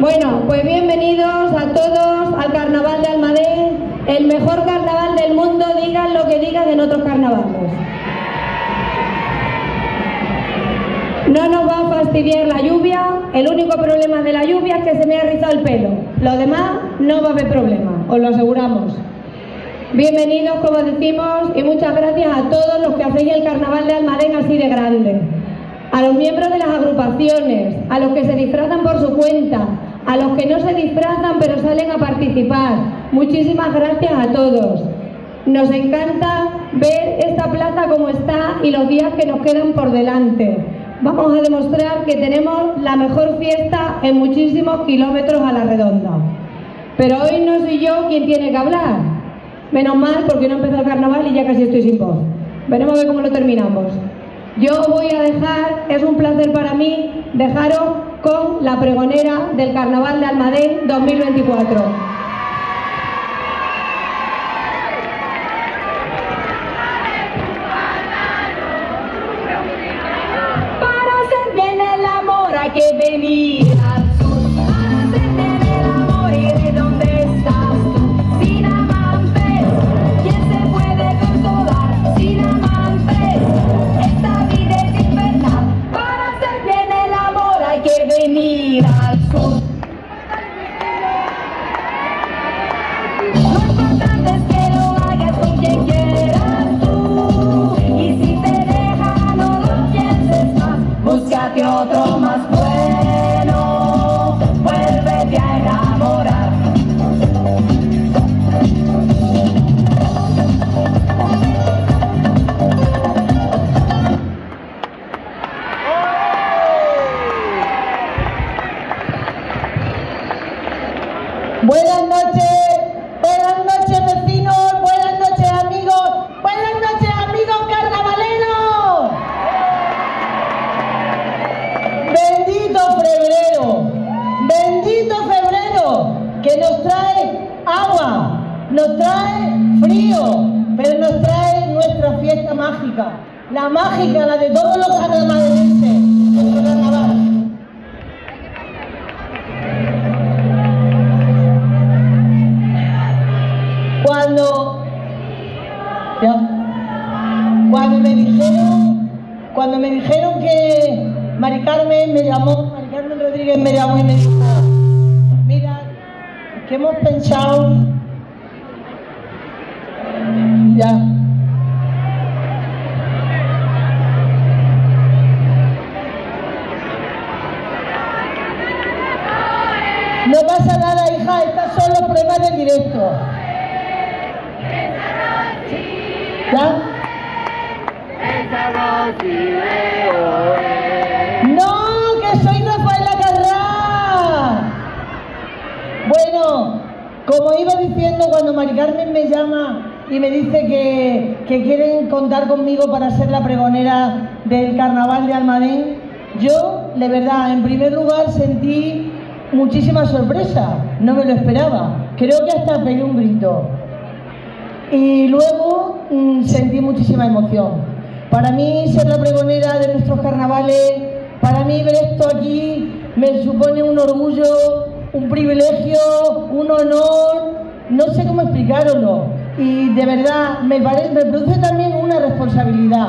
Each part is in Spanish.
Bueno, pues bienvenidos a todos al Carnaval de Almadén, el mejor carnaval del mundo, digan lo que digan en otros carnavales. No nos va a fastidiar la lluvia, el único problema de la lluvia es que se me ha rizado el pelo. Lo demás no va a haber problema, os lo aseguramos. Bienvenidos, como decimos, y muchas gracias a todos los que hacéis el carnaval de Almadén así de grande. A los miembros de las agrupaciones, a los que se disfrazan por su cuenta, a los que no se disfrazan pero salen a participar. Muchísimas gracias a todos. Nos encanta ver esta plaza como está y los días que nos quedan por delante. Vamos a demostrar que tenemos la mejor fiesta en muchísimos kilómetros a la redonda. Pero hoy no soy yo quien tiene que hablar. Menos mal porque no empezó el carnaval y ya casi estoy sin voz. Veremos a ver cómo lo terminamos. Yo voy a dejar, es un placer para mí, dejaros con la pregonera del Carnaval de Almadén 2024. Que nos trae agua, nos trae frío, pero nos trae nuestra fiesta mágica, la mágica, la de todos los carnavalenses, nuestro carnaval. cuando cuando me dijeron cuando me dijeron que Mari Carmen me llamó Mari Carmen Rodríguez me llamó y me dijo que hemos pensado ya No pasa nada, hija, estas son los pruebas del directo. ¿Ya? Como iba diciendo, cuando Mari Carmen me llama y me dice que, que quieren contar conmigo para ser la pregonera del carnaval de Almadén, yo, de verdad, en primer lugar sentí muchísima sorpresa, no me lo esperaba. Creo que hasta pegué un grito. Y luego mm, sentí muchísima emoción. Para mí ser la pregonera de nuestros carnavales, para mí ver esto aquí me supone un orgullo, un privilegio, un honor, no sé cómo explicároslo. Y de verdad me, pare- me produce también una responsabilidad.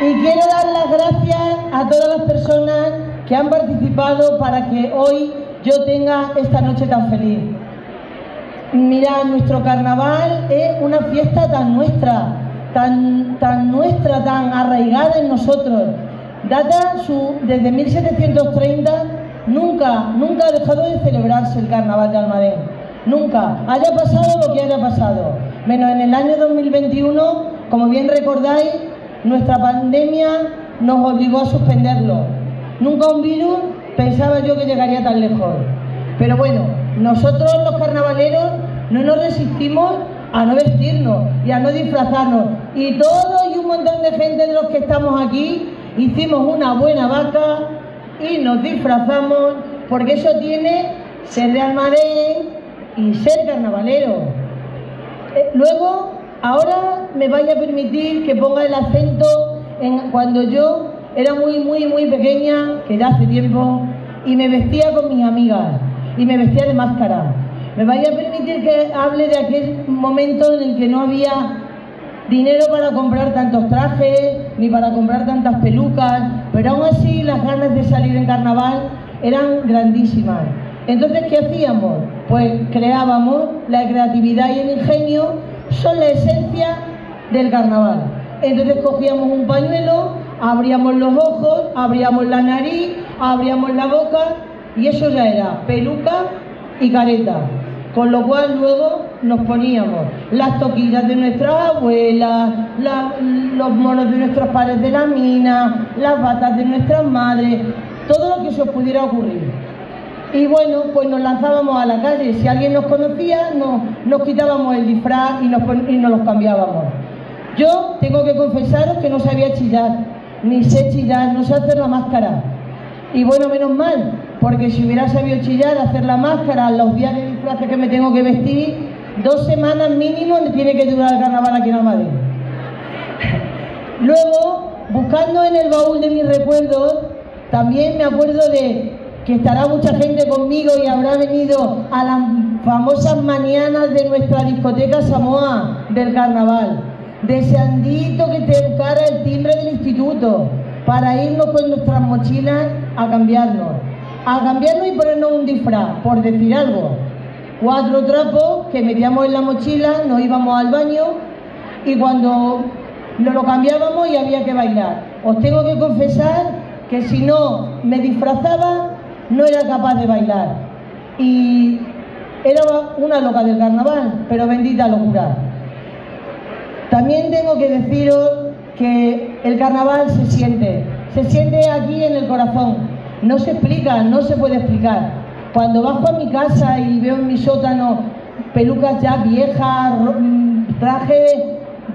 Y quiero dar las gracias a todas las personas que han participado para que hoy yo tenga esta noche tan feliz. Mira, nuestro carnaval es una fiesta tan nuestra, tan, tan nuestra, tan arraigada en nosotros. Data su, desde 1730, nunca, nunca ha dejado de celebrarse el carnaval de Almadén. Nunca. Haya pasado lo que haya pasado. Menos en el año 2021, como bien recordáis, nuestra pandemia nos obligó a suspenderlo. Nunca un virus pensaba yo que llegaría tan lejos. Pero bueno, nosotros los carnavaleros no nos resistimos a no vestirnos y a no disfrazarnos. Y todos y un montón de gente de los que estamos aquí hicimos una buena vaca y nos disfrazamos porque eso tiene ser de Almadén y ser carnavalero. Eh, Luego, ahora me vaya a permitir que ponga el acento en cuando yo era muy, muy, muy pequeña, que ya hace tiempo, y me vestía con mis amigas y me vestía de máscara. Me vaya a permitir que hable de aquel momento en el que no había dinero para comprar tantos trajes ni para comprar tantas pelucas, pero aún así las ganas de salir en carnaval eran grandísimas. Entonces, ¿qué hacíamos? Pues creábamos, la creatividad y el ingenio son la esencia del carnaval. Entonces cogíamos un pañuelo, abríamos los ojos, abríamos la nariz, abríamos la boca y eso ya era peluca y careta. Con lo cual luego nos poníamos las toquillas de nuestras abuelas, la- los monos de nuestros padres de la mina, las batas de nuestras madres, todo lo que se os pudiera ocurrir. Y bueno, pues nos lanzábamos a la calle. Si alguien nos conocía, nos, quitábamos el disfraz y nos, y nos los cambiábamos. Yo tengo que confesaros que no sabía chillar, ni sé chillar, no sé hacer la máscara. Y bueno, menos mal, porque si hubiera sabido chillar, hacer la máscara, los días de disfraces que me tengo que vestir, dos semanas mínimo tiene que durar el carnaval aquí en Almadén. Luego, buscando en el baúl de mis recuerdos, también me acuerdo de que estará mucha gente conmigo y habrá venido a las famosas mañanas de nuestra discoteca Samoa del carnaval. Deseandito que te tocara el timbre del instituto para irnos con nuestras mochilas a cambiarnos. A cambiarnos y ponernos un disfraz, por decir algo. Cuatro trapos que metíamos en la mochila, nos íbamos al baño y cuando nos lo cambiábamos y había que bailar. Os tengo que confesar que si no me disfrazaba no era capaz de bailar. Y era una loca del carnaval, pero bendita locura. También tengo que deciros que el carnaval se siente, se siente aquí en el corazón. No se explica, no se puede explicar. Cuando bajo a mi casa y veo en mi sótano pelucas ya viejas, mm, trajes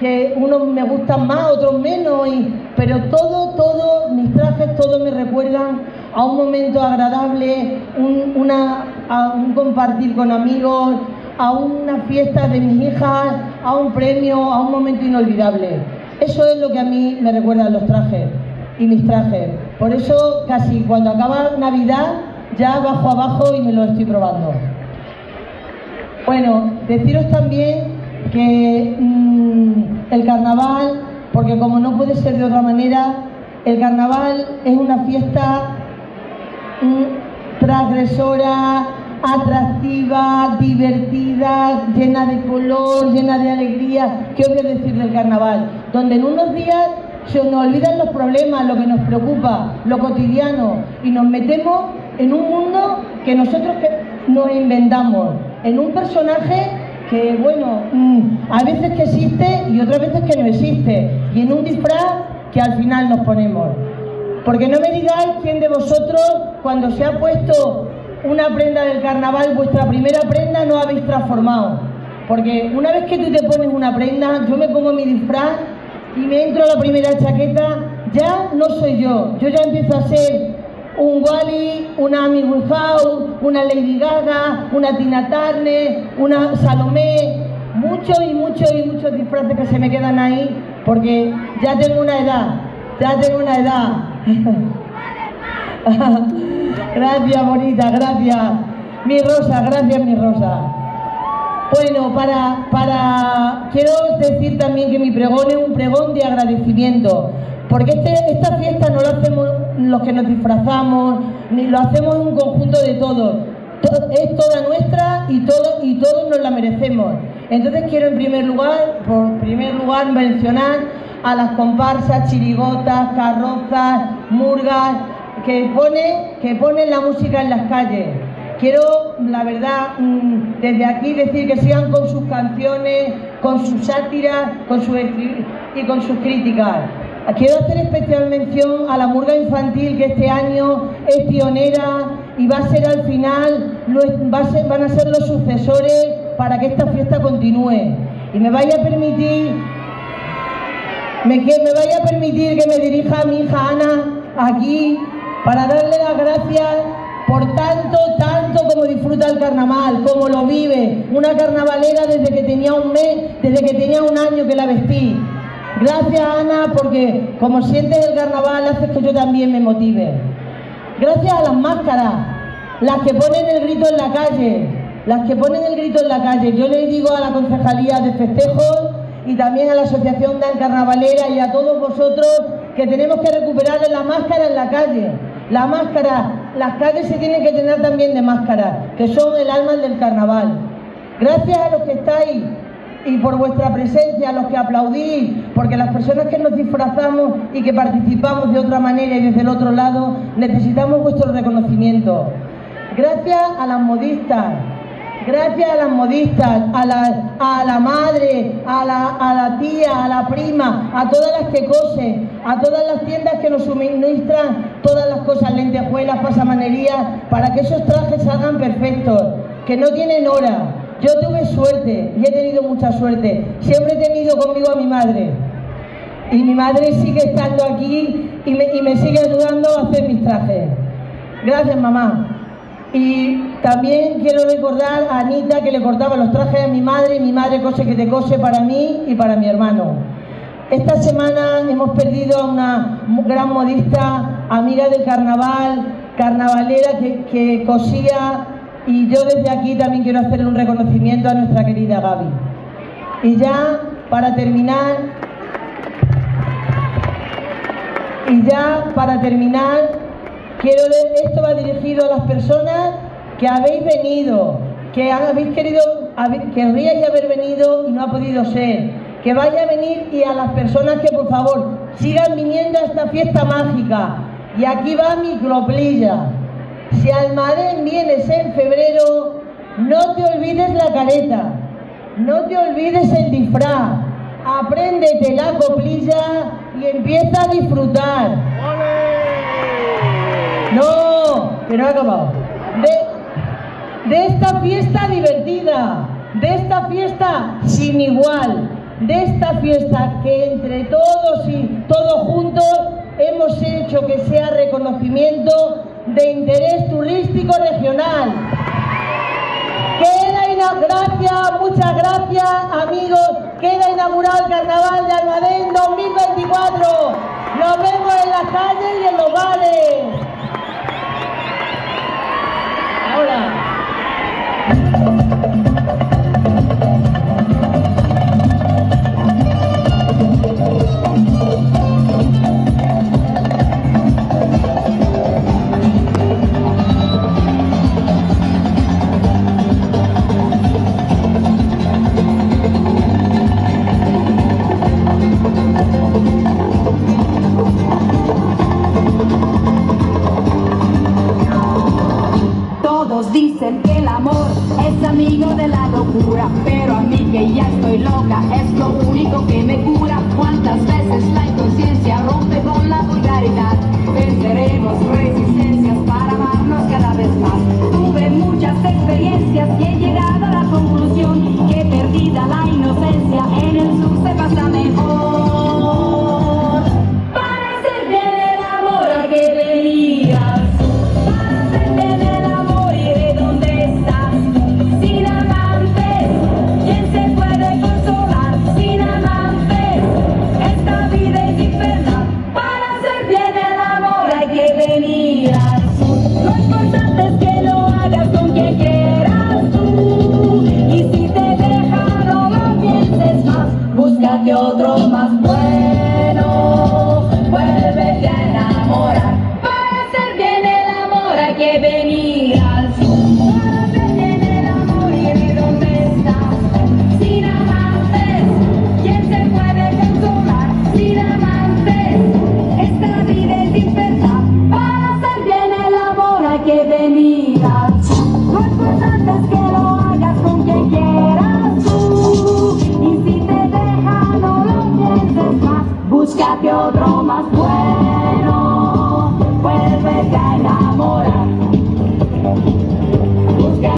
que unos me gustan más, otros menos, y- pero todo, todo, mis trajes, todos me recuerdan a un momento agradable, a un compartir con amigos, a una fiesta de mis hijas, a un premio, a un momento inolvidable. Eso es lo que a mí me recuerdan los trajes y mis trajes. Por eso casi cuando acaba Navidad ya bajo abajo y me lo estoy probando. Bueno, deciros también que mm, el carnaval, porque como no puede ser de otra manera, el carnaval es una fiesta mm, transgresora, atractiva, divertida, llena de color, llena de alegría. ¿Qué os voy a decir del carnaval? Donde en unos días se nos olvidan los problemas, lo que nos preocupa, lo cotidiano, y nos metemos en un mundo que nosotros nos inventamos, en un personaje que, bueno, mm, a veces que existe y otras veces que no existe, y en un disfraz que al final nos ponemos. Porque no me digáis quién de vosotros, cuando se ha puesto una prenda del carnaval, vuestra primera prenda, no habéis transformado. Porque una vez que tú te pones una prenda, yo me pongo mi disfraz y me entro a la primera chaqueta, ya no soy yo. Yo ya empiezo a ser un Wally, una Amy Winehouse, una Lady Gaga, una Tina Turner, una Salomé, muchos y muchos y muchos disfraces que se me quedan ahí, porque ya tengo una edad, ya tengo una edad. gracias, bonita, gracias. Mi rosa, gracias, mi rosa. Bueno, para, para quiero decir también que mi pregón es un pregón de agradecimiento, porque este- esta fiesta no lo hacemos los que nos disfrazamos, ni lo hacemos un conjunto de todos. To- Es toda nuestra y, todo, y todos nos la merecemos. Entonces quiero en primer lugar, por primer lugar, mencionar a las comparsas, chirigotas, carrozas, murgas, que ponen, que ponen la música en las calles. Quiero, la verdad, mm, desde aquí decir que sigan con sus canciones, con sus sátiras con sus y con sus críticas. Quiero hacer especial mención a la murga infantil que este año es pionera y va a ser al final, van a ser los sucesores para que esta fiesta continúe. Y me vaya a permitir me, me vaya a permitir que me dirija a mi hija Ana aquí para darle las gracias por tanto, tanto como disfruta el carnaval, como lo vive. Una carnavalera desde que tenía un mes, desde que tenía un año que la vestí. Gracias Ana porque como sientes el carnaval haces que yo también me motive. gracias a las máscaras, las que ponen el grito en la calle, las que ponen el grito en la calle. Yo le digo a la Concejalía de Festejos y también a la Asociación Dan Carnavalera y a todos vosotros que tenemos que recuperar la máscara en la calle. La máscara, las calles se tienen que tener también de máscara, que son el alma del carnaval. Gracias a los que estáis y por vuestra presencia, los que aplaudís, porque las personas que nos disfrazamos y que participamos de otra manera y desde el otro lado, necesitamos vuestro reconocimiento. Gracias a las modistas, gracias a las modistas, a la, a la madre, a la, a la tía, a la prima, a todas las que cosen, a todas las tiendas que nos suministran todas las cosas, lentejuelas, pasamanerías, para que esos trajes salgan perfectos, que no tienen hora. Yo tuve suerte y he tenido mucha suerte. Siempre he tenido conmigo a mi madre. Y mi madre sigue estando aquí y me, y me sigue ayudando a hacer mis trajes. Gracias, mamá. Y también quiero recordar a Anita que le cortaba los trajes a mi madre y mi madre cose que te cose para mí y para mi hermano. Esta semana hemos perdido a una gran modista, amiga del carnaval, carnavalera que, que cosía y yo desde aquí también quiero hacerle un reconocimiento a nuestra querida Gaby. Y ya, para terminar, y ya para terminar, quiero esto va dirigido a las personas que habéis venido, que habéis querido, querríais haber venido y no ha podido ser, que vaya a venir y a las personas que por favor sigan viniendo a esta fiesta mágica. Y aquí va mi cloplilla. Si Almadén vienes en febrero, no te olvides la careta, no te olvides el disfraz, apréndete la coplilla y empieza a disfrutar. No, que no he acabado. De, de esta fiesta divertida, de esta fiesta sin igual, de esta fiesta que entre todos y todos juntos hemos hecho que sea reconocimiento de interés turístico regional. Queda gracias, muchas gracias amigos. Queda inaugurado el Carnaval de Almadén 2024. Nos vemos en las calles y en los bares. Ahora.